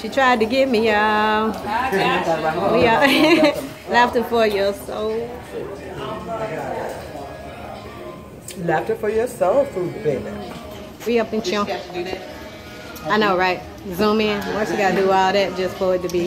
She tried to get me, y'all. We are laughter for your soul. Laughter for your soul food, baby. We up in chunk. I know, right? Zoom in. Once you gotta do all that just for it to be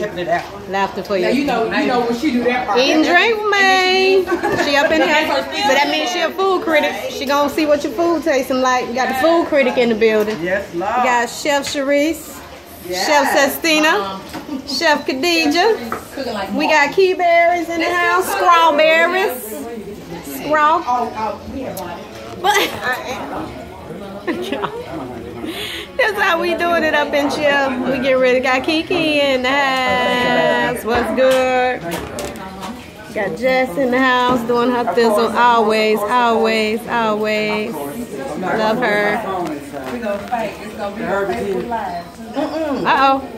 laughter for you? Now you know, you know when she do that part. Eat and drink with me. She up in here. So that means she a food critic. She gonna see what your food tasting like. We got the food critic in the building. Yes, We Lord. got Chef Sharice, Chef Sestina, Chef Khadija. Like We got key berries in the house, strawberries. Scraw. Oh, oh, we have one. That's how we doing it up in Chip. We get ready. Got Kiki in the house. What's good? Got Jess in the house doing her thizzle. Always, always, always. Love her. We're gonna fight. It's gonna be a Facebook Live. Uh oh.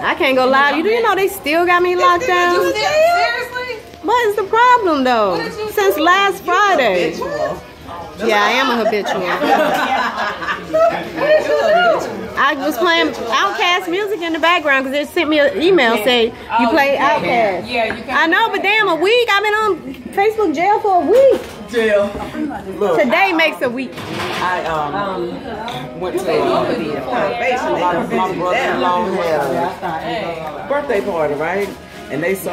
I can't go live. You do you know they still got me locked down? Seriously? What is the problem though? Since last Friday. Yeah, I am a habitual. I was playing OutKast music in the background because they sent me an email saying you play OutKast. Yeah, you can. I know, but damn, a week. I've been on Facebook jail for a week. Jail. Look, Today makes a week. I um, went to uh, my, my brother-in-law had a birthday party, right? And they saw